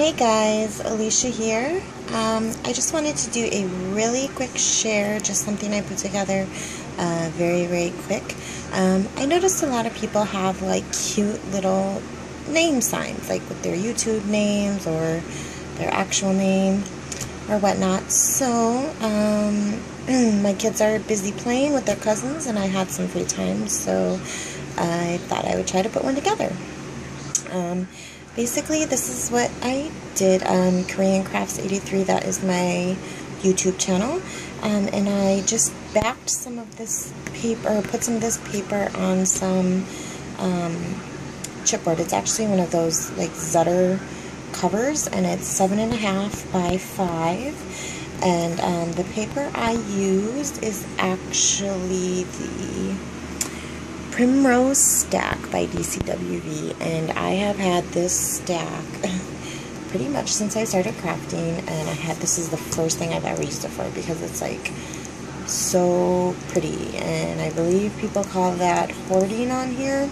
Hey guys, Alicia here. Um, I just wanted to do a really quick share, just something I put together uh, very, very quick. Um, I noticed a lot of people have like cute little name signs, like with their YouTube names or their actual name or whatnot. So, um, my kids are busy playing with their cousins and I had some free time, so I thought I would try to put one together. Um, basically this is what I did um, Korean Crafts 83 that is my YouTube channel. Um, and I just backed some of this paper put some of this paper on some um, chipboard. It's actually one of those like Zutter covers and it's seven and a half by five. And um, the paper I used is actually the Primrose Stack by DCWV, and I have had this stack pretty much since I started crafting, and I had this is the first thing I've ever used it for because it's like so pretty, and I believe people call that hoarding on here.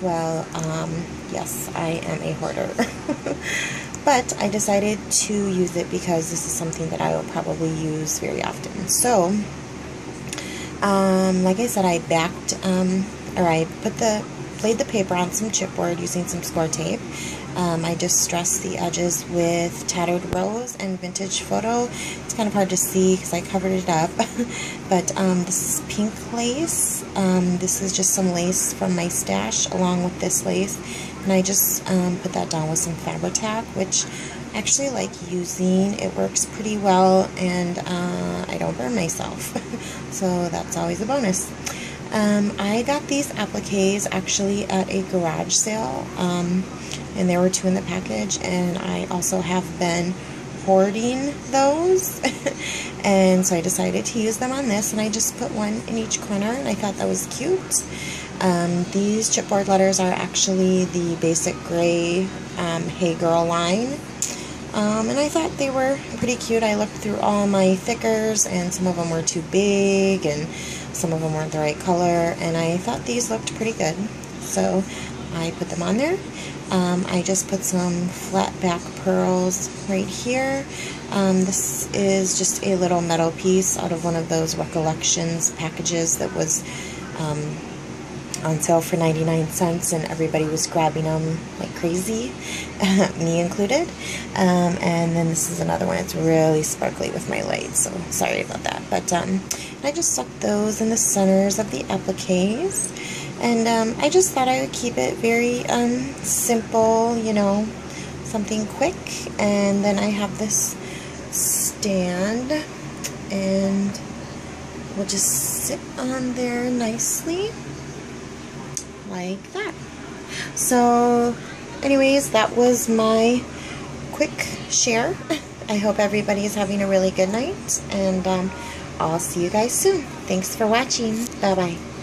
Well, um, yes, I am a hoarder. but I decided to use it because this is something that I will probably use very often. So, um, like I said, I backed um, or I put the laid the paper on some chipboard using some Scor-Tape. Um, I distressed the edges with Tattered Rose and Vintage Photo. It's kind of hard to see because I covered it up. but um, this is pink lace. Um, this is just some lace from my stash along with this lace. And I just um, put that down with some Fabri-Tac, which actually like using. It works pretty well and uh, I don't burn myself. so that's always a bonus. Um, I got these appliques actually at a garage sale, um, and there were two in the package, and I also have been hoarding those, and so I decided to use them on this, and I just put one in each corner, and I thought that was cute. Um, these chipboard letters are actually the BasicGrey um, Hey Girl line, um, and I thought they were pretty cute. I looked through all my thickers, and some of them were too big, and some of them weren't the right color, and I thought these looked pretty good. So I put them on there. Um, I just put some flat back pearls right here. Um, this is just a little metal piece out of one of those Recollections packages that was um, on sale for 99 cents and everybody was grabbing them like crazy, me included. Um, and then this is another one. It's really sparkly with my light, so sorry about that. But um, I just stuck those in the centers of the appliques. And um, I just thought I would keep it very um, simple, you know, something quick. And then I have this stand and we'll just sit on there nicely like that. So anyways, that was my quick share. I hope everybody is having a really good night, and um, I'll see you guys soon. Thanks for watching. Bye-bye.